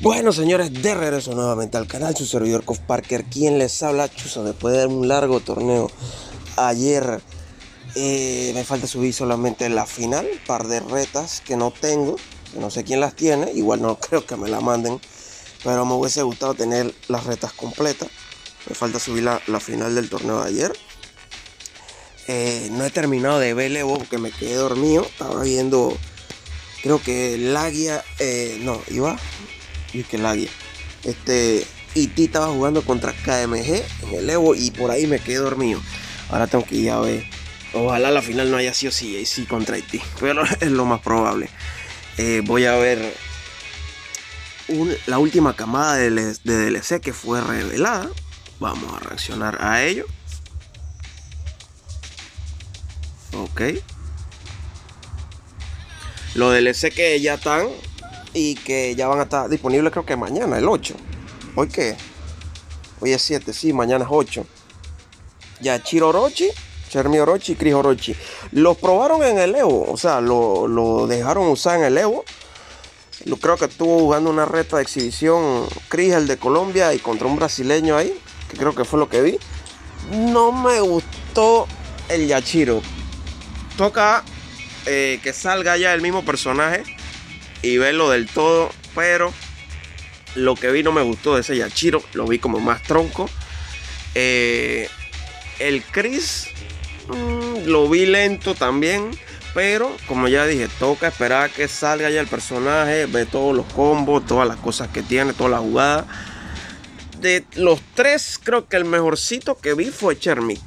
Bueno, señores, de regreso nuevamente al canal, su servidor Kof Parker, quien les habla, chuzo, después de un largo torneo ayer, eh, me falta subir solamente la final, par de retas que no tengo, que no sé quién las tiene, igual no creo que me la manden, pero me hubiese gustado tener las retas completas, me falta subir la, final del torneo de ayer. Eh, no he terminado de ver Evo porque me quedé dormido, estaba viendo, creo que Lagia, eh, no, iba y que la Este, IT estaba jugando contra KMG en el Evo y por ahí me quedé dormido. Ahora tengo que ir a ver. Ojalá la final no haya sido CJC contra IT, pero es lo más probable. Eh, voy a ver la última camada de, de DLC que fue revelada. Vamos a reaccionar a ello. Ok. Los DLC que ya están y que ya van a estar disponibles creo que mañana, el 8. ¿Hoy qué? Hoy es 7, sí, mañana es 8. Ya Chirorochi, Chermi Orochi y Chris Orochi. Los probaron en el Evo, o sea, lo, dejaron usar en el Evo. Lo, creo que estuvo jugando una reta de exhibición Chris, el de Colombia, y contra un brasileño ahí, que creo que fue lo que vi. No me gustó el Yachiro. Toca eh, que salga ya el mismo personaje y verlo del todo, pero lo que vi no me gustó de ese Yachiro, lo vi como más tronco. Eh, el Chris mm, lo vi lento también, pero como ya dije, toca esperar que salga ya el personaje, ve todos los combos, todas las cosas que tiene, toda la jugada. De los tres, creo que el mejorcito que vi fue Chermi.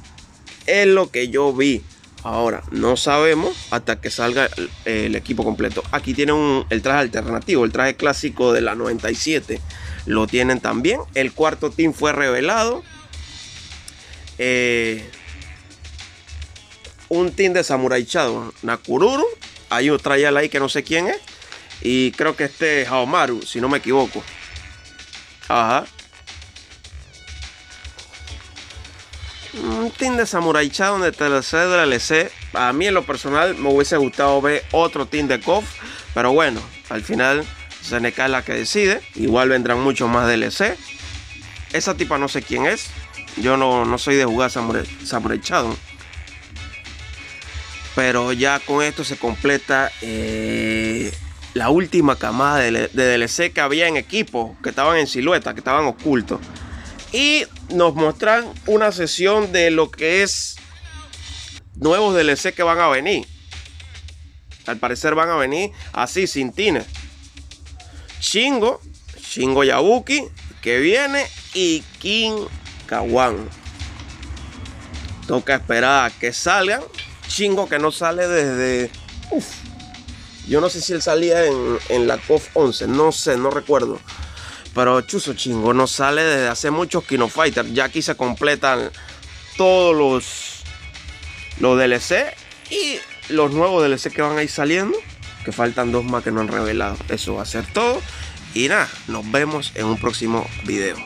Es lo que yo vi. Ahora, no sabemos hasta que salga el, equipo completo. Aquí tienen el traje alternativo, el traje clásico de la 97. Lo tienen también. El cuarto team fue revelado. Eh, un team de Samurai Shadow, Nakururu. Hay otra ya ahí que no sé quién es. Y creo que este es Haomaru, si no me equivoco. Ajá. Un de Samurai Chan donde tercer DLC. A mí en lo personal me hubiese gustado ver otro de KOF. Pero bueno, al final SNK es la que decide. Igual vendrán muchos más DLC. Esa tipa no sé quién es. Yo no, no soy de jugar Samurai, Samurai Pero ya con esto se completa eh, la última camada de, de DLC que había en equipo. Que estaban en silueta, que estaban ocultos. Y nos muestran una sesión de lo que es nuevos DLC que van a venir. Al parecer van a venir así, sin tines. Shingo, Shingo Yabuki, que viene, y King Kawan. Toca esperar a que salgan. Shingo que no sale desde. Uf, yo no sé si él salía en, en la COF 11, no sé, no recuerdo. Pero Chuzo Chingo no sale desde hace muchos Kino Fighters. Ya aquí se completan todos los, los DLC y los nuevos DLC que van a ir saliendo. Que faltan dos más que no han revelado. Eso va a ser todo. Y nada, nos vemos en un próximo video.